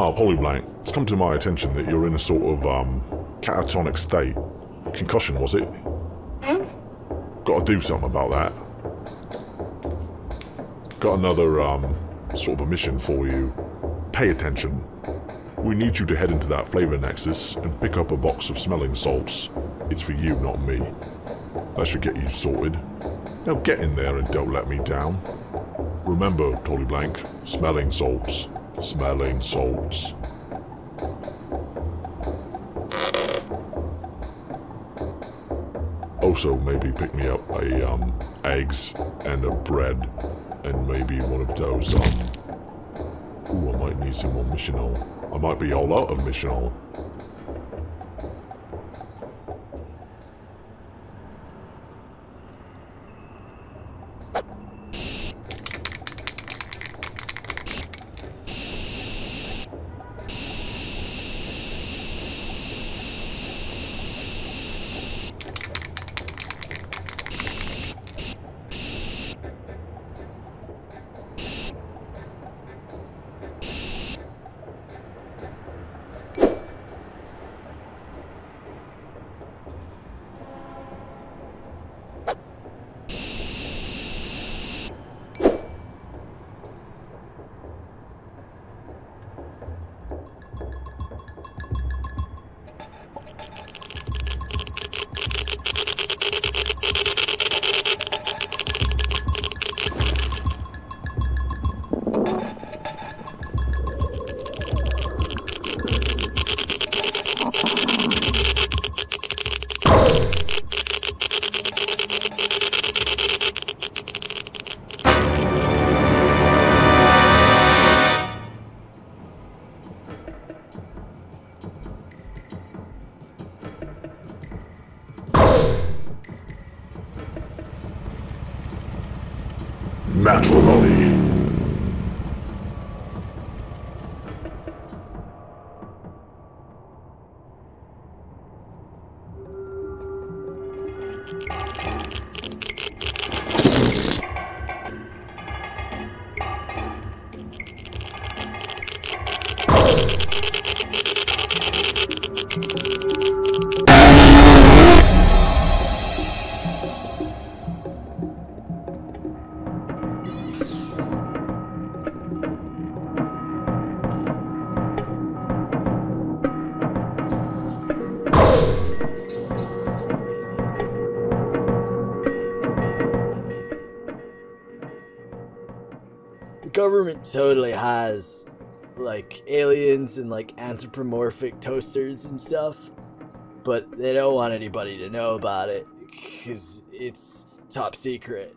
Ah, Polyblank, it's come to my attention that you're in a sort of, um, catatonic state. Concussion, was it? Gotta do something about that. Got another, um, sort of a mission for you. Pay attention. We need you to head into that flavor nexus and pick up a box of smelling salts. It's for you, not me. That should get you sorted. Now get in there and don't let me down. Remember, Polyblank, smelling salts. Smelling salts. Also, maybe pick me up a, um, eggs and a bread and maybe one of those, um... Ooh, I might need some more missional. I might be all out of. Matrimony. Government totally has like aliens and like anthropomorphic toasters and stuff, but they don't want anybody to know about it because it's top secret.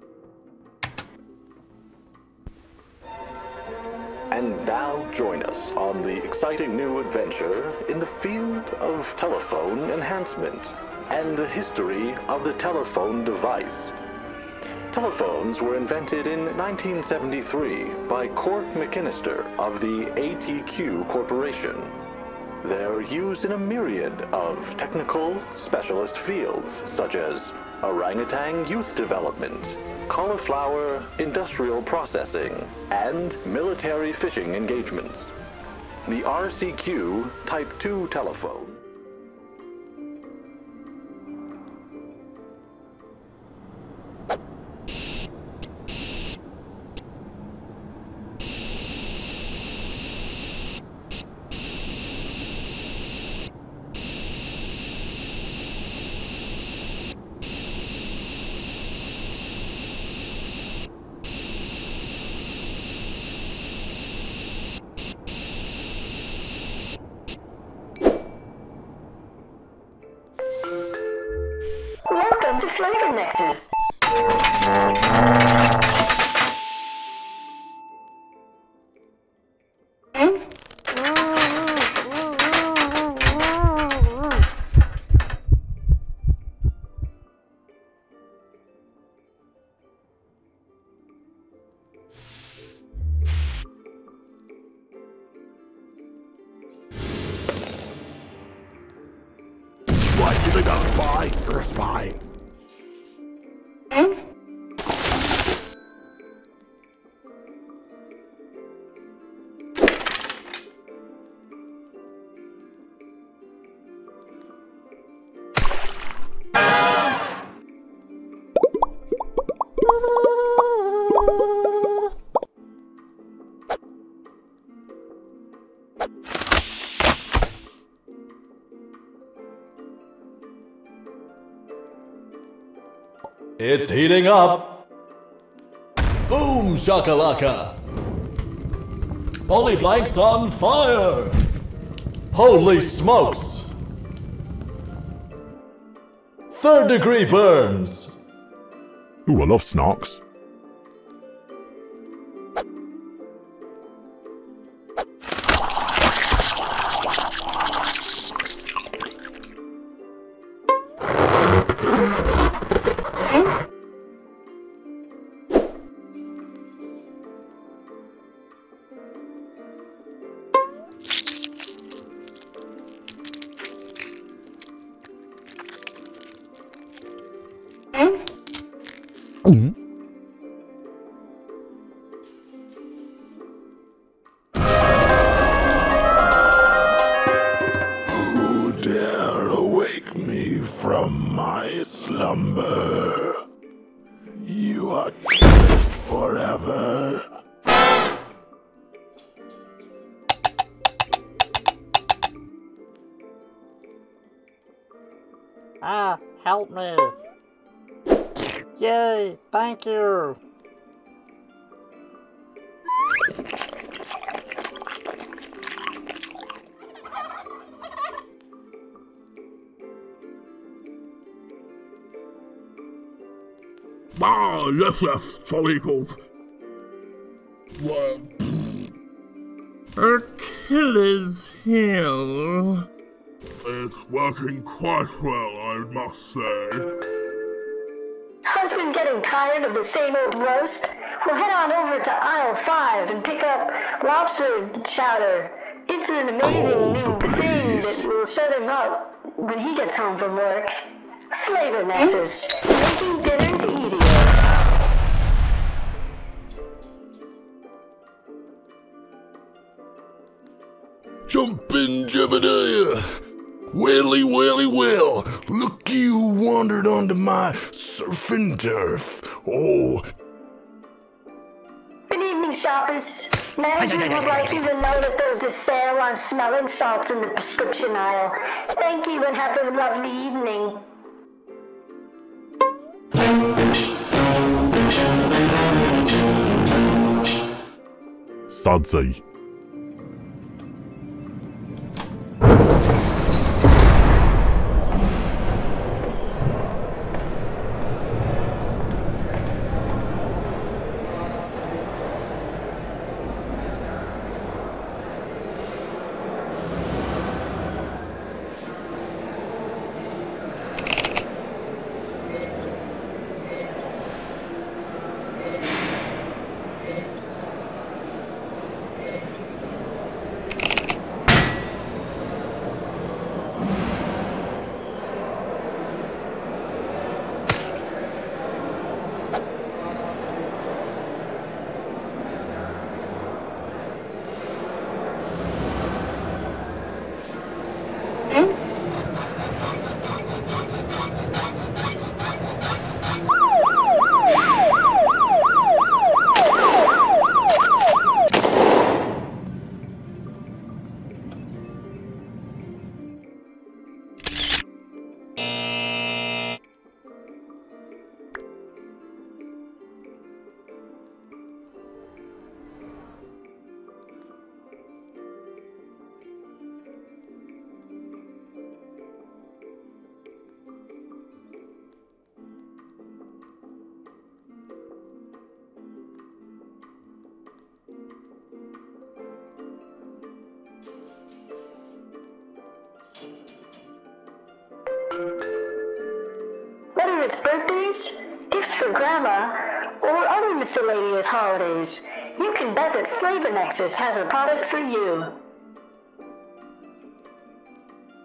And now join us on the exciting new adventure in the field of telephone enhancement and the history of the telephone device. Telephones were invented in 1973 by Cork McKinnister of the ATQ Corporation. They're used in a myriad of technical specialist fields such as orangutan youth development, cauliflower industrial processing, and military fishing engagements. The RCQ Type 2 telephone to It's heating up. Boom shakalaka. Polyblank's on fire. Holy smokes. Third degree burns. Ooh, I love snarks. My slumber? You are cursed forever. Ah, help me. Yay, thank you. Ah, yes, yes, jolly good. Well, Achilles heel. it's working quite well, I must say. Husband getting tired of the same old roast? Well, head on over to aisle 5 and pick up lobster chowder. It's an amazing Oh, new thing that will shut him up when he gets home from work. Flavor Nexus, making dinners easier. Jump in, Jebediah! Welly, welly, well! Look you wandered onto my surfing turf. Oh, Good evening, shoppers. Management would like you to know that there's a sale on smelling salts in the prescription aisle. Thank you and have a lovely evening. Sudsy. Miscellaneous holidays, you can bet that Flavor Nexus has a product for you.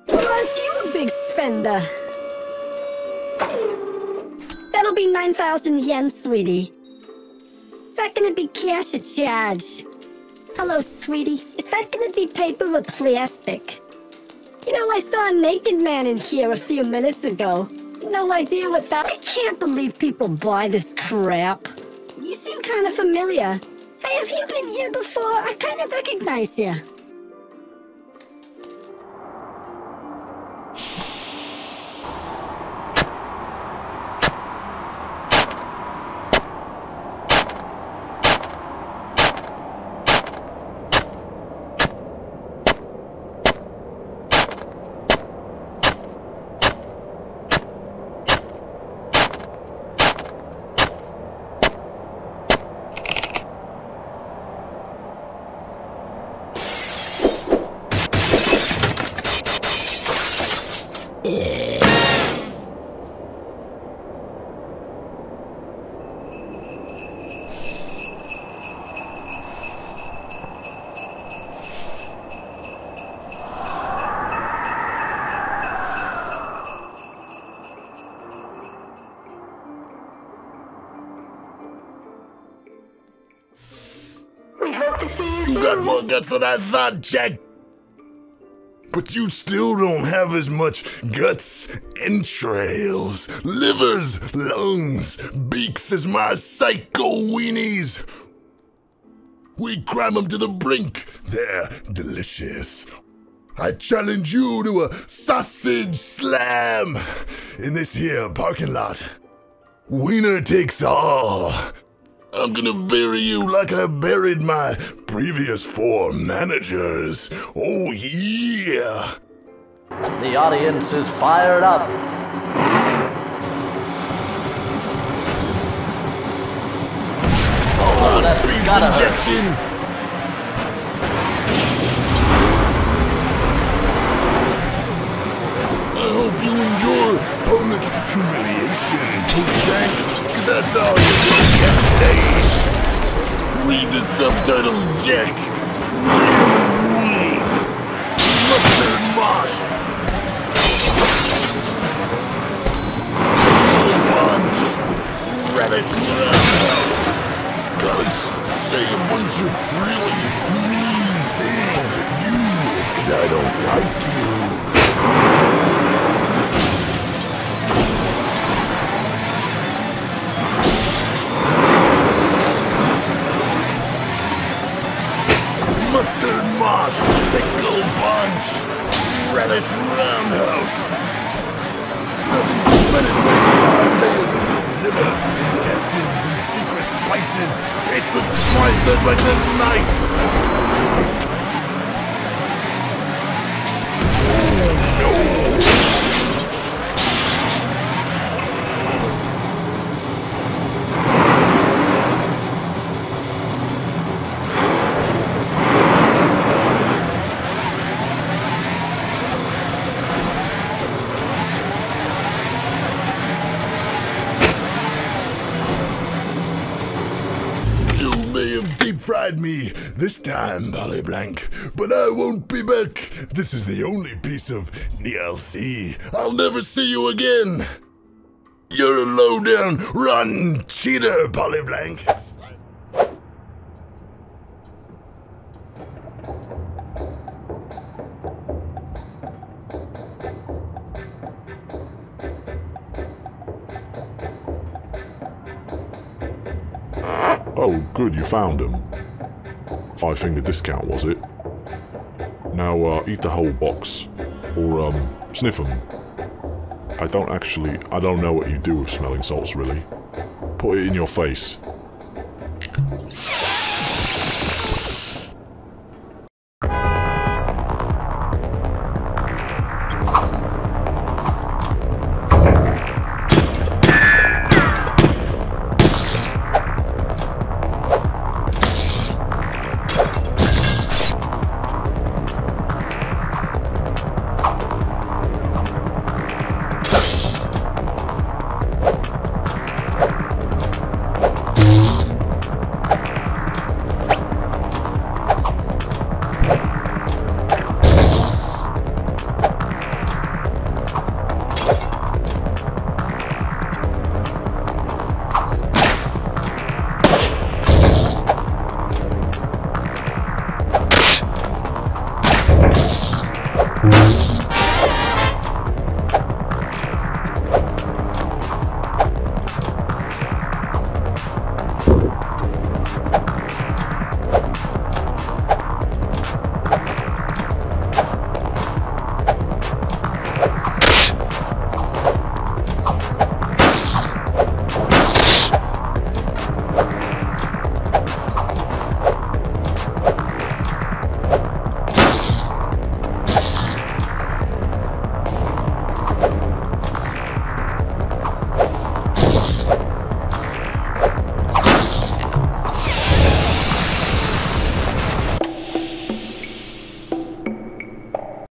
Aren't you a big spender? That'll be 9,000 yen, sweetie. Is that gonna be cash or charge? Hello, sweetie. Is that gonna be paper or plastic? You know, I saw a naked man in here a few minutes ago. No idea what that. I can't believe people buy this crap. Kind of familiar. Hey, have you been here before? I kind of recognize you. Guts than I thought, Jack. But you still don't have as much guts, entrails, livers, lungs, beaks as my psycho weenies. We cram them to the brink. They're delicious. I challenge you to a sausage slam in this here parking lot. Wiener takes all. I'm gonna bury you like I buried my previous four managers. Oh, yeah. The audience is fired up. Oh, that's gotta hurt. I hope you enjoy public humiliation, Jack. That's all you today. Read the subtitles, Jack. Mustard mosh. Makes it nice. Fried me this time, Polyblank, but I won't be back. This is the only piece of DLC. I'll never see you again. You're a low down, rotten cheater, Polyblank. Oh, good, you found him. Five finger discount, was it? Now, uh, eat the whole box. Or, um, sniff them. I don't actually. I don't know what you do with smelling salts, really. Put it in your face.